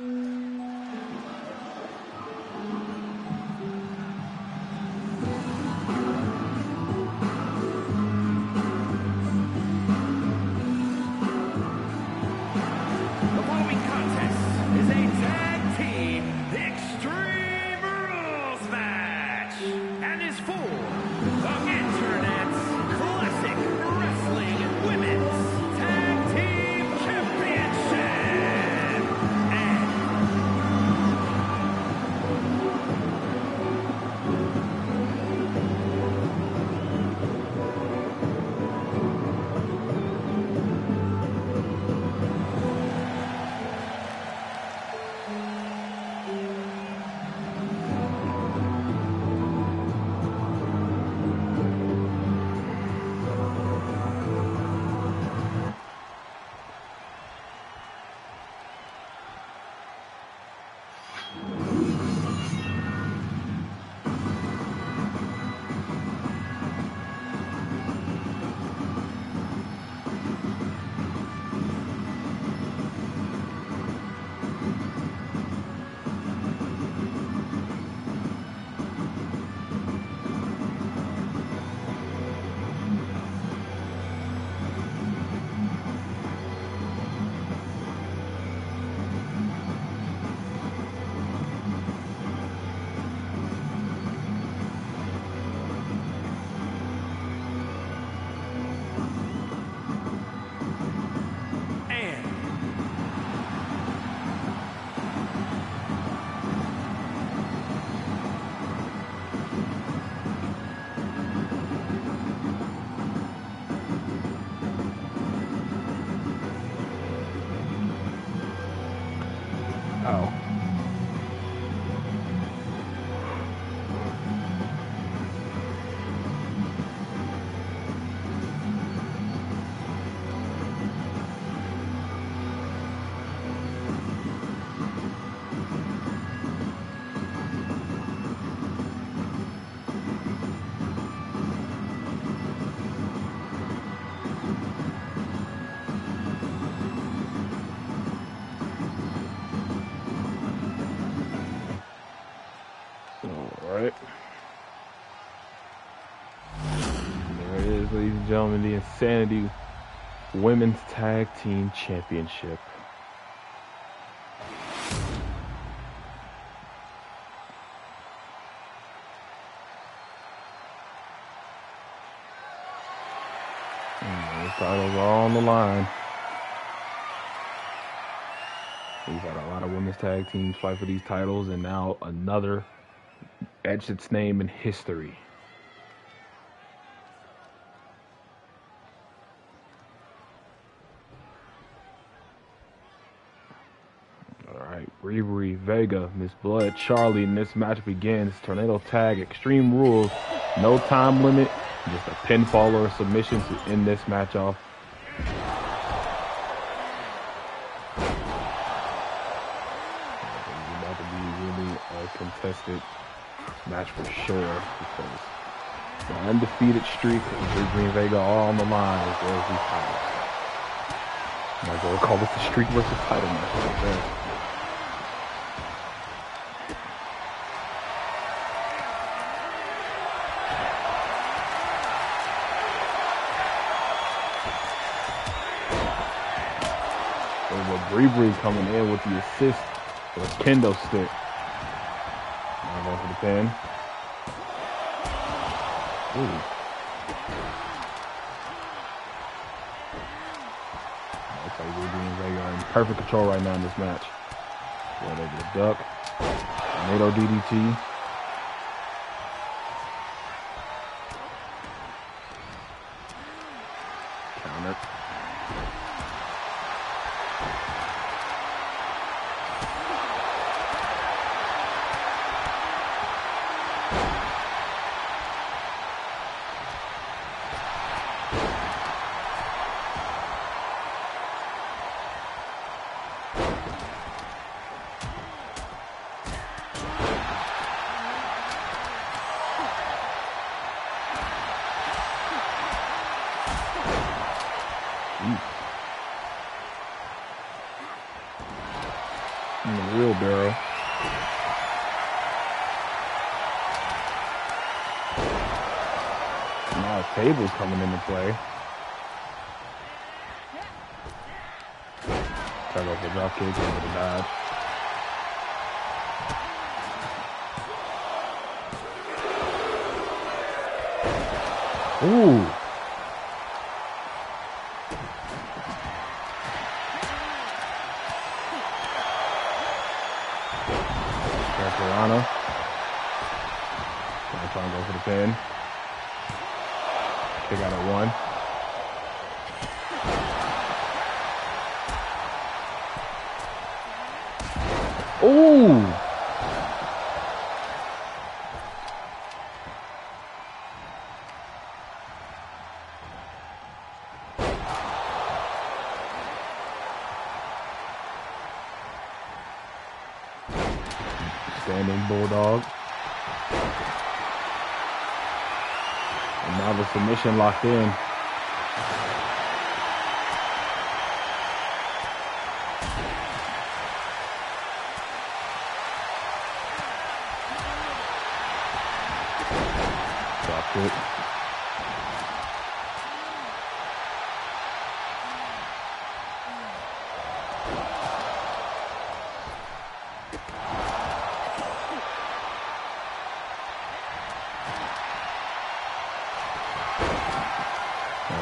The is, ladies and gentlemen, the Insanity Women's Tag Team Championship. Those titles are on the line. We've had a lot of women's tag teams fight for these titles, and now another etched its name in history. All right, Brie Brie, Vega, Miss Blood, Charlie, and this match begins. Tornado tag, Extreme Rules, no time limit, just a pinfall or a submission to end this match off. It's about to be really a contested match for sure because the undefeated streak of Green Vega are on the line as well as these titles. Might as well call this the streak versus title match right there. Over Bree Bree coming in with the assist for a kendo stick. Now going for the pin. Ooh. Looks like Bree and Vega in perfect control right now in this match. Going over the duck. Tornado DDT. Counter. The wheelbarrow. Now tables coming into play. Try to for drop kick over the dodge. Ooh. Carolina. Gonna try and go for the pin. Kick out at one. Ooh. Standing Bulldog. And now the submission locked in.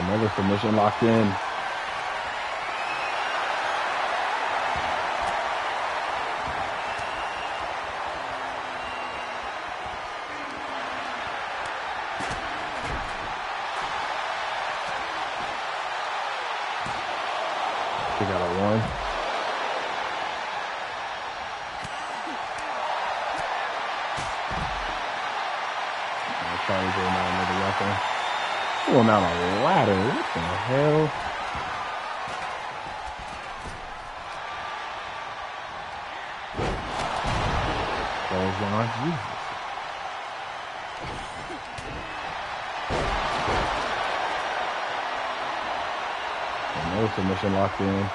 Another submission locked in. She got a one. To get now another weapon. Going down a ladder. What the hell? Clothesline. Jesus. Another submission locked in.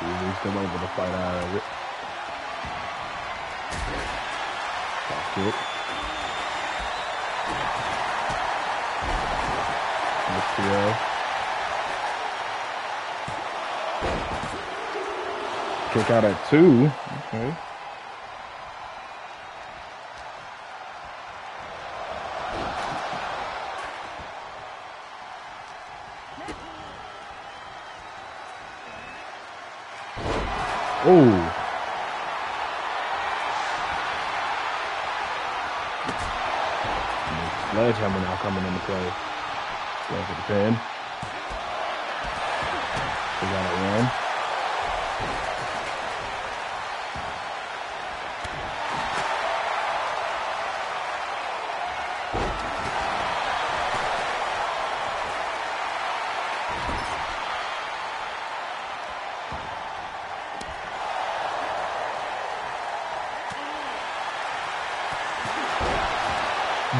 He's still able to fight out of it. Top kick. Mysterio. Kick out at two. Okay. Oh. Sledgehammer now coming into play. Going for the pin. We got it one.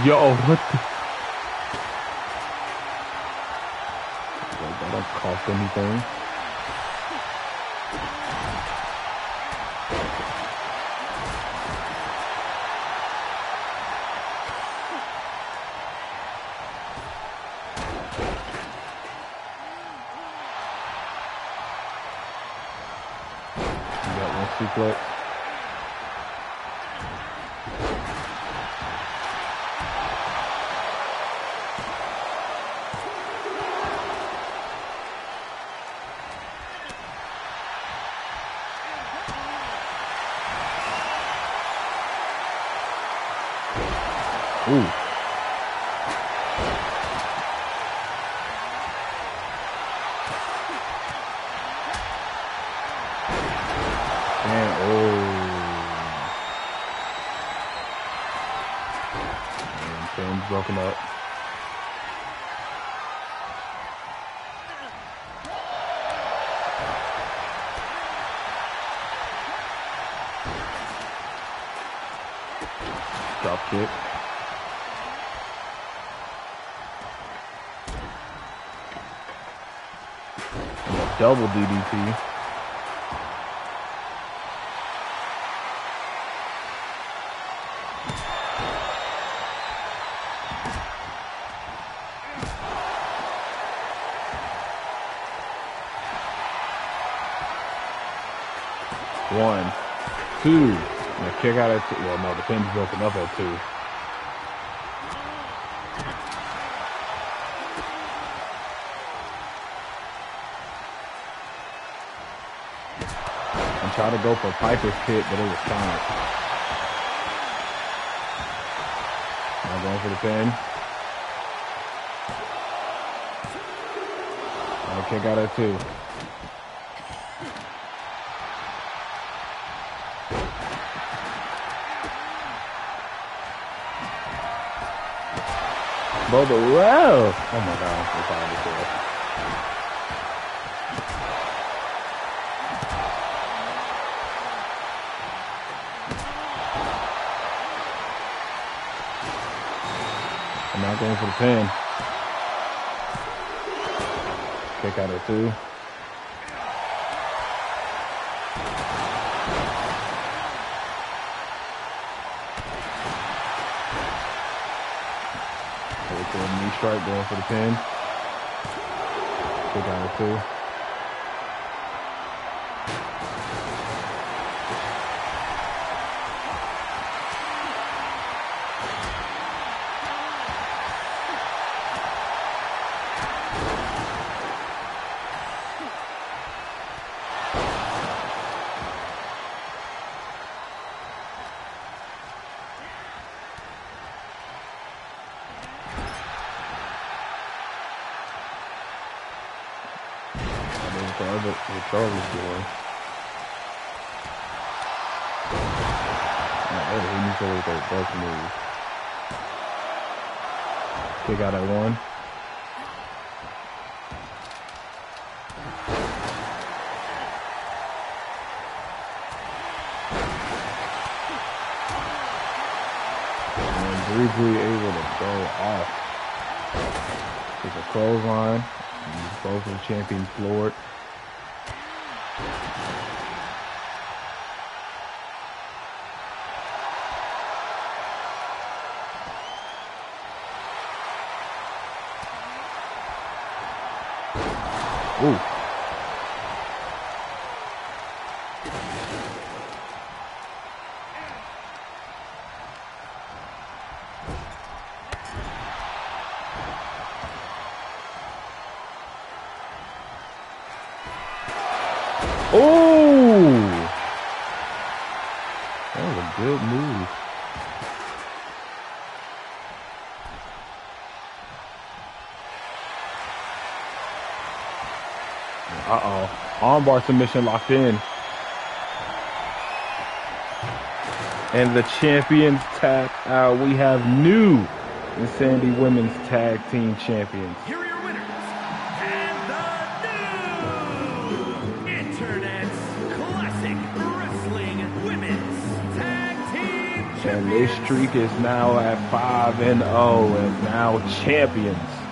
Yo, what the? That anything. Got one suplex. Ooh. Oh. Broken up. Drop kick. Double DDT. One, two. And the kick out at two. Well, no, the pin's broken up at two. Try to go for Piper's pit, but it was fine. Now going for the pin. And kick out at two. Wow. Oh my god, I'm of not going for the pin. Kick out at two. Knee strike going for the pin. Kick out at two. I mean, for other, what Charlie's doing. Oh, he needs to with that bus move. Kick out at one. And briefly able to go off. It's a clothesline. Both of the champions floored. Ooh. Oh! That was a good move. Uh-oh. Armbar submission locked in. And the champions tag out. We have new Insanity Women's Tag Team Champions. And this streak is now at 5 and 0 and now champions.